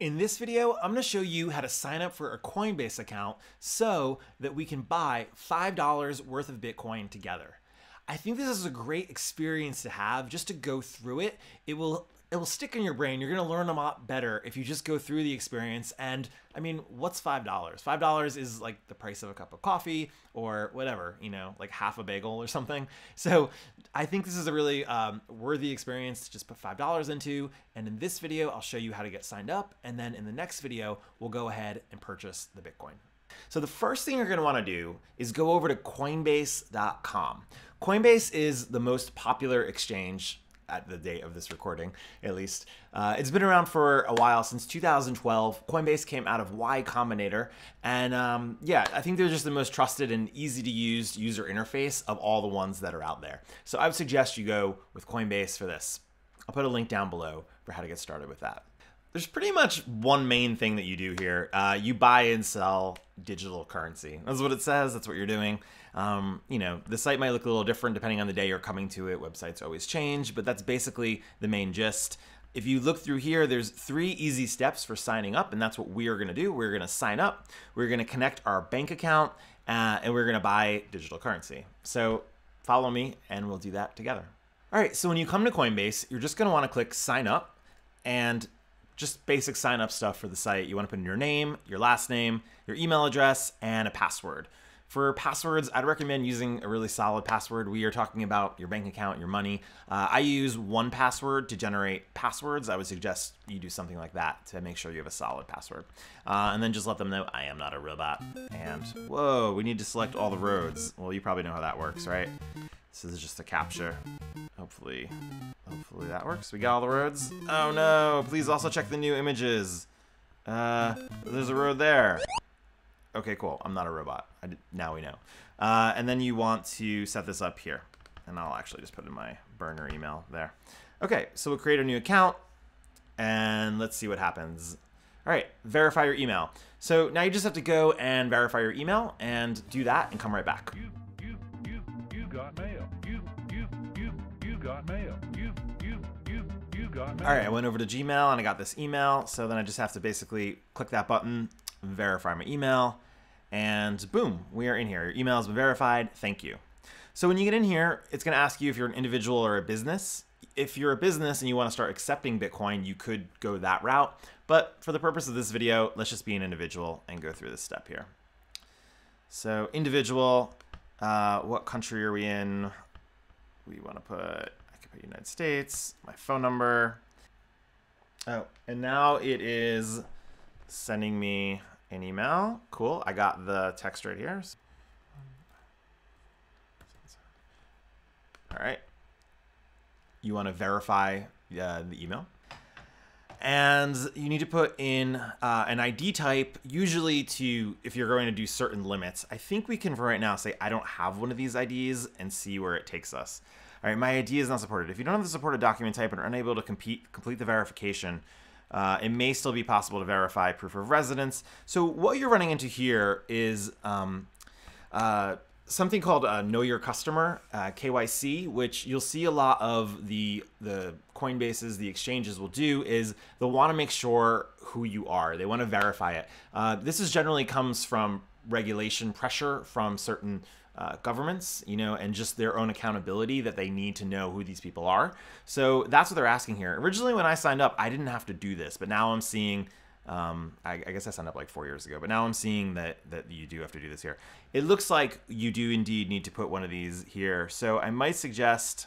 In this video, I'm gonna show you how to sign up for a Coinbase account so that we can buy $5 worth of Bitcoin together. I think this is a great experience to have just to go through it. It will it will stick in your brain. You're gonna learn a lot better if you just go through the experience. And I mean, what's five dollars? Five dollars is like the price of a cup of coffee or whatever, you know, like half a bagel or something. So I think this is a really um, worthy experience to just put five dollars into. And in this video, I'll show you how to get signed up. And then in the next video, we'll go ahead and purchase the Bitcoin. So the first thing you're going to want to do is go over to coinbase.com. Coinbase is the most popular exchange at the date of this recording, at least. Uh, it's been around for a while, since 2012. Coinbase came out of Y Combinator. And um, yeah, I think they're just the most trusted and easy to use user interface of all the ones that are out there. So I would suggest you go with Coinbase for this. I'll put a link down below for how to get started with that. There's pretty much one main thing that you do here. Uh, you buy and sell digital currency. That's what it says. That's what you're doing. Um, you know, the site might look a little different depending on the day you're coming to it. Websites always change, but that's basically the main gist. If you look through here, there's three easy steps for signing up, and that's what we are going to do. We're going to sign up. We're going to connect our bank account, uh, and we're going to buy digital currency. So follow me, and we'll do that together. All right, so when you come to Coinbase, you're just going to want to click sign up, and just basic sign up stuff for the site. You want to put in your name, your last name, your email address, and a password. For passwords, I'd recommend using a really solid password. We are talking about your bank account, your money. Uh, I use 1Password to generate passwords. I would suggest you do something like that to make sure you have a solid password. Uh, and then just let them know I am not a robot. And whoa, we need to select all the roads. Well, you probably know how that works, right? This is just a CAPTCHA. Hopefully, hopefully that works. We got all the roads. Oh no, please also check the new images. Uh, there's a road there. Okay, cool. I'm not a robot. Did, now we know. Uh, and then you want to set this up here. And I'll actually just put in my burner email there. Okay, so we'll create a new account. And let's see what happens. All right, verify your email. So now you just have to go and verify your email and do that and come right back. You, you, you, you got. Got mail. You, you, you, you got mail. All right, I went over to Gmail and I got this email. So then I just have to basically click that button, verify my email, and boom, we are in here. Your email has been verified. Thank you. So when you get in here, it's going to ask you if you're an individual or a business. If you're a business and you want to start accepting Bitcoin, you could go that route. But for the purpose of this video, let's just be an individual and go through this step here. So individual, uh, what country are we in? We want to put, I can put United States, my phone number. Oh, and now it is sending me an email. Cool. I got the text right here. All right. You want to verify uh, the email. And you need to put in uh, an ID type, usually to, if you're going to do certain limits. I think we can, for right now, say I don't have one of these IDs and see where it takes us. All right, my ID is not supported. If you don't have the supported document type and are unable to compete, complete the verification, uh, it may still be possible to verify proof of residence. So what you're running into here is um, uh, something called uh, Know Your Customer uh, (KYC), which you'll see a lot of the the Coinbases, the exchanges will do is they'll want to make sure who you are. They want to verify it. Uh, this is generally comes from regulation pressure from certain uh, governments, you know, and just their own accountability that they need to know who these people are. So that's what they're asking here. Originally, when I signed up, I didn't have to do this, but now I'm seeing. Um, I, I, guess I signed up like four years ago, but now I'm seeing that that you do have to do this here. It looks like you do indeed need to put one of these here. So I might suggest.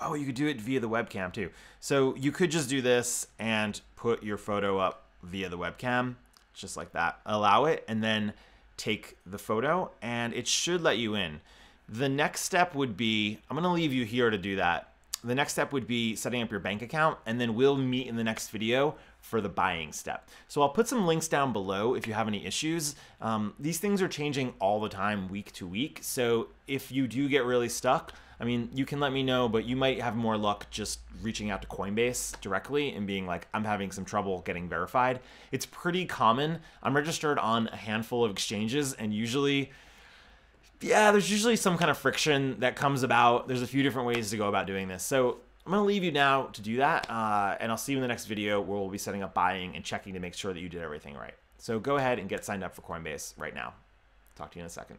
Oh, you could do it via the webcam too. So you could just do this and put your photo up via the webcam, just like that. Allow it, and then take the photo and it should let you in. The next step would be, I'm gonna leave you here to do that. The next step would be setting up your bank account and then we'll meet in the next video for the buying step. So I'll put some links down below if you have any issues. Um, these things are changing all the time week to week. So if you do get really stuck, I mean, you can let me know, but you might have more luck just reaching out to Coinbase directly and being like, I'm having some trouble getting verified. It's pretty common. I'm registered on a handful of exchanges, and usually, yeah, there's usually some kind of friction that comes about. There's a few different ways to go about doing this. So I'm gonna leave you now to do that, uh, and I'll see you in the next video where we'll be setting up buying and checking to make sure that you did everything right. So go ahead and get signed up for Coinbase right now. Talk to you in a second.